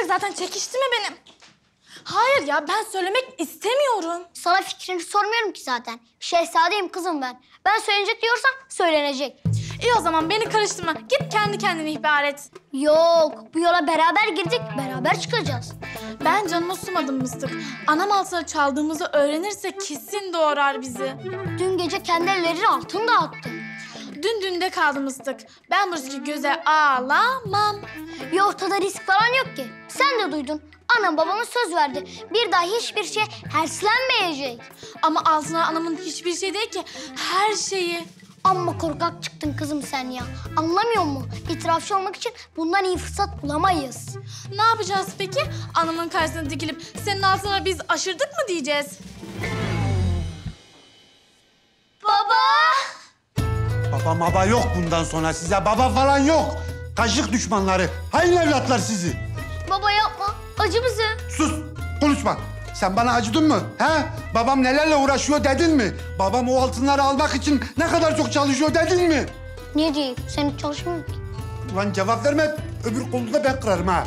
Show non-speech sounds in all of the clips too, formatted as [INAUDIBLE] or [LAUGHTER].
olacak zaten çekişti mi benim? Hayır ya ben söylemek istemiyorum. Sana fikrini sormuyorum ki zaten. Şehzadeyim kızım ben. Ben söylenecek diyorsam söylenecek. İyi o zaman beni karıştırma. Git kendi kendini ihbar et. Yok, bu yola beraber girdik, beraber çıkacağız. Ben canıma sumadım mıstık. Anam altına çaldığımızı öğrenirse kesin doğrar bizi. Dün gece kendi elleriyle altın dağıttı. Dün dünde kaldı mıstık. Ben bu göze ağlamam. Ya ortada risk falan yok ki. Sen de duydun. Anam babama söz verdi. Bir daha hiçbir şey herslenmeyecek. Ama altına anamın hiçbir şey değil ki. Her şeyi. Amma korkak çıktın kızım sen ya. Anlamıyor musun? İtirafçı olmak için bundan iyi fırsat bulamayız. Ne yapacağız peki? Anamın karşısına dikilip senin altına biz aşırdık mı diyeceğiz? Baba maba yok bundan sonra size. Baba falan yok. Kaşık düşmanları. Hain evlatlar sizi. Baba yapma. Acı bize. Sus. Konuşma. Sen bana acıdın mı? He? Babam nelerle uğraşıyor dedin mi? Babam o altınları almak için ne kadar çok çalışıyor dedin mi? Niye diyeyim? Sen hiç çalışmıyor ki. Ulan cevap verme. Öbür kolunu da ben kırarım ha.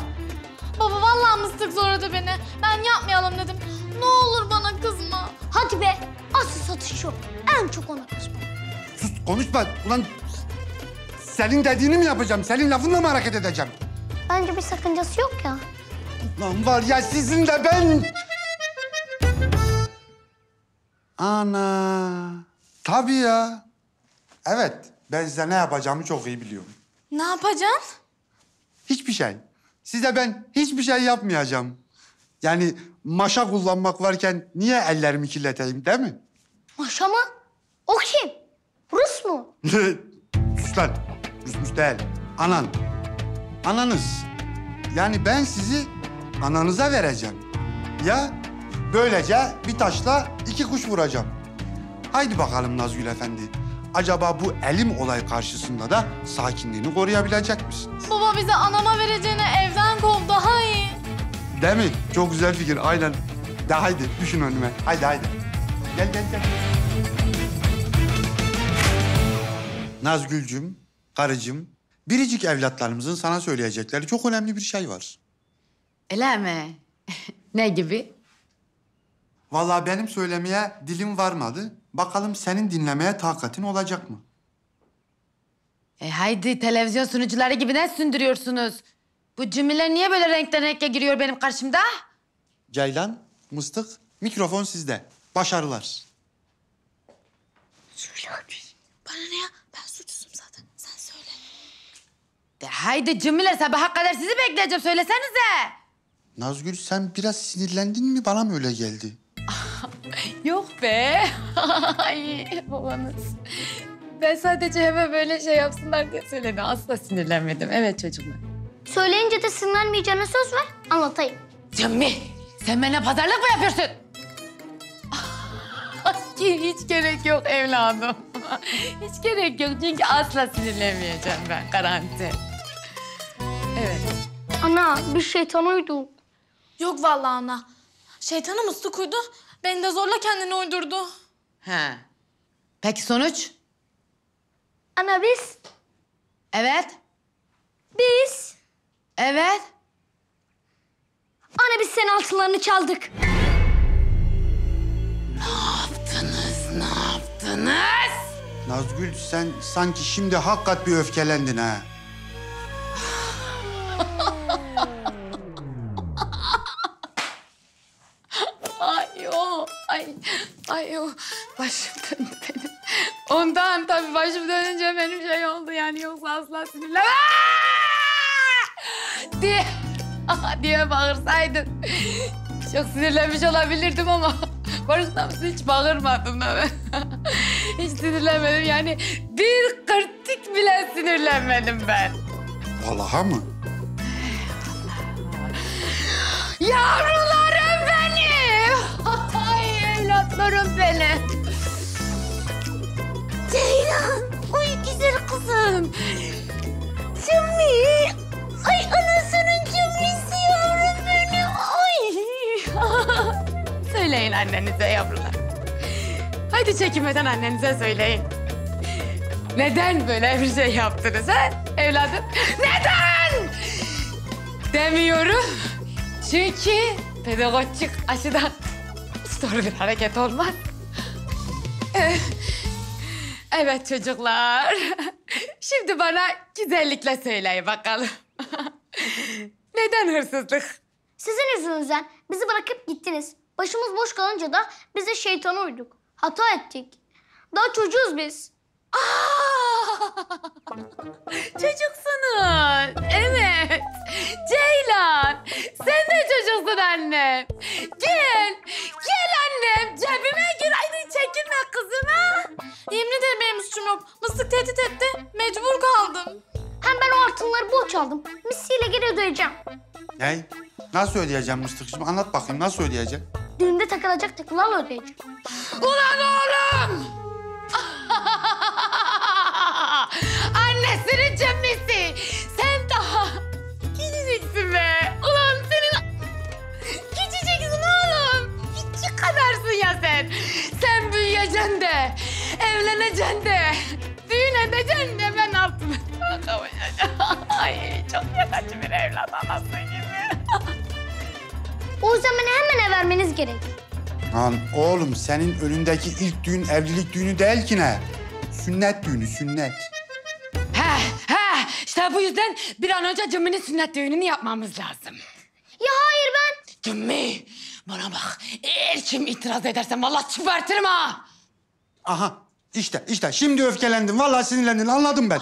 Baba vallahi mıstık zorladı beni. Ben yapmayalım dedim. Ne olur bana kızma. Hadi be. Asıl satış yok. En çok ona kızma. Konuşma. Ulan senin dediğini mi yapacağım? Senin lafınla mı hareket edeceğim? Bence bir sakıncası yok ya. Lan var ya sizin de ben... Ana. Tabii ya. Evet. Ben size ne yapacağımı çok iyi biliyorum. Ne yapacaksın? Hiçbir şey. Size ben hiçbir şey yapmayacağım. Yani maşa kullanmak varken niye ellerimi kirleteyim değil mi? Maşa mı? O kim? Rus mu? [LAUGHS] Sus lan. Rüsmüş değil. Anan. Ananız. Yani ben sizi ananıza vereceğim. Ya böylece bir taşla iki kuş vuracağım. Haydi bakalım Nazgül Efendi. Acaba bu elim olay karşısında da sakinliğini koruyabilecek misin? Baba bize anama vereceğine evden kov daha iyi. Değil mi? Çok güzel fikir. Aynen. De haydi düşün önüme. Haydi haydi. Gel gel gel. Nazgül'cüm, karıcığım, biricik evlatlarımızın sana söyleyecekleri çok önemli bir şey var. Öyle mi? [LAUGHS] ne gibi? Vallahi benim söylemeye dilim varmadı. Bakalım senin dinlemeye takatin olacak mı? E haydi televizyon sunucuları gibi ne sündürüyorsunuz? Bu cümleler niye böyle renkten renke giriyor benim karşımda? Ceylan, Mıstık, mikrofon sizde. Başarılar. Bana ne ya? Ben suçsuzum zaten. Sen söyle. De haydi cümleler sabaha kadar sizi bekleyeceğim söylesenize. Nazgül sen biraz sinirlendin mi? Bana mı öyle geldi? [LAUGHS] Yok be. [LAUGHS] Ay babanız. Ben sadece hemen böyle şey yapsınlar diye söyledim. Asla sinirlenmedim. Evet çocuklar. Söyleyince de sinirlenmeyeceğine söz ver. Anlatayım. Cemmi, sen benimle pazarlık mı yapıyorsun? [LAUGHS] Ki hiç gerek yok evladım. Hiç gerek yok çünkü asla sinirlenmeyeceğim ben garanti. Evet. Ana bir şeytan uydu. Yok vallahi ana. Şeytanı mıstık uydu. Beni de zorla kendini uydurdu. Ha. Peki sonuç? Ana biz, Evet. biz. Evet. Ana biz senin altınlarını çaldık. Yaptınız, ne yaptınız? Nazgül sen sanki şimdi hakikat bir öfkelendin ha. Başım döndü benim. Ondan tabii başım dönünce benim şey oldu yani yoksa asla sinirlen... Diye, diye bağırsaydın. Çok sinirlenmiş olabilirdim ama [LAUGHS] mısın hiç bağırmadım ben. [LAUGHS] hiç sinirlenmedim yani bir kırtık bile sinirlenmedim ben. Vallahi mı? Söyleyin annenize yavrular. Haydi çekinmeden annenize söyleyin. Neden böyle bir şey yaptınız ha evladım? Neden? Demiyorum. Çünkü pedagojik açıdan doğru bir hareket olmaz. Evet çocuklar. Şimdi bana güzellikle söyleyin bakalım. Neden hırsızlık? Sizin yüzünüzden bizi bırakıp gittiniz. Başımız boş kalınca da biz de şeytana uyduk. Hata ettik. Daha çocuğuz biz. [LAUGHS] Çocuksunuz. Evet. Ceylan. Sen de çocuksun annem. Gel. Gel annem. Cebime gir. Haydi çekinme kızım ha. Yemin ederim benim suçum yok. Mıstık tehdit etti. Mecbur kaldım. Hem ben o altınları borç aldım. Misliyle geri ödeyeceğim. Ne? Nasıl ödeyeceğim Mıstıkçım? Anlat bakayım nasıl ödeyeceğim? Düğünde takılacak takılarla ödeyeceğim. Ulan oğlum. [LAUGHS] Annesinin cemmesi. Sen daha küçücüksün be. Ulan senin küçücüksün oğlum. Küçük kadarsın ya sen. Sen büyüyeceksin de, evleneceksin de, düğün edeceksin de ben altına. [LAUGHS] Ay çok yakacı bir evlat anası gibi. O beni hemen vermeniz gerek. Lan oğlum senin önündeki ilk düğün evlilik düğünü değil ki ne? Sünnet düğünü sünnet. He he işte bu yüzden bir an önce Cümmi'nin sünnet düğününü yapmamız lazım. Ya hayır ben. Cümmi bana bak eğer kim itiraz ederse vallahi çıkartırım ha. Aha işte işte şimdi öfkelendim. Vallahi sinirlendim anladım ben.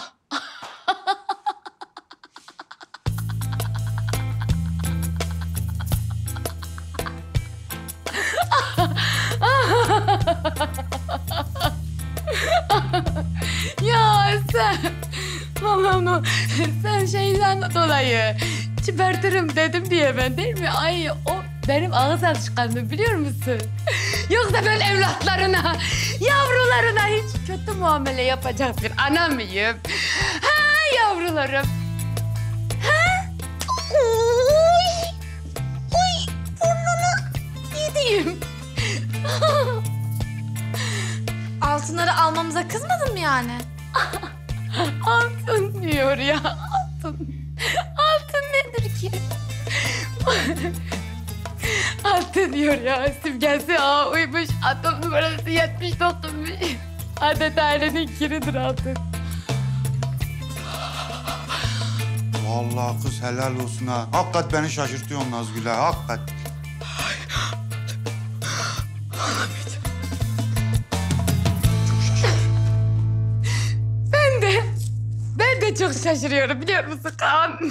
[LAUGHS] Sen Allah'ım sen şeyden dolayı çıkartırım dedim diye ben değil mi? Ay o benim ağız alışkanlığım biliyor musun? [LAUGHS] Yoksa ben evlatlarına, yavrularına hiç kötü muamele yapacak bir ana mıyım? Ha yavrularım. Ha? Uy, uy burnunu yediğim. [LAUGHS] Altınları almamıza kızmadın mı yani? Altın diyor ya, altın. Altın nedir ki? altın diyor ya, simgesi ağa uymuş, atom numarası 79'muş. Adeta ailenin kiridir altın. Vallahi kız helal olsun ha. Hakikat beni şaşırtıyorsun Nazgül ha. Hakikat. De çok şaşırıyorum biliyor musun Kaan? [LAUGHS]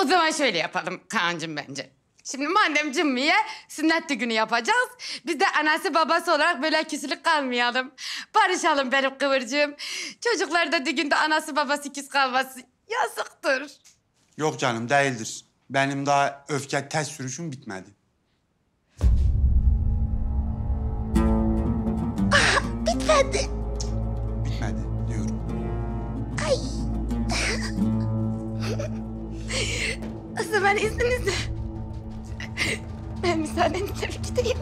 o zaman şöyle yapalım Kaan'cığım bence. Şimdi madem Cimmi'ye sünnet düğünü yapacağız, biz de anası babası olarak böyle küslük kalmayalım. Barışalım benim kıvırcığım. Çocuklar da düğünde anası babası küs kalması yazıktır. Yok canım değildir. Benim daha öfke test sürüşüm bitmedi. Bitmedi. Bitmedi Zaman izninizle. Ben müsaadenizle bir gideyim.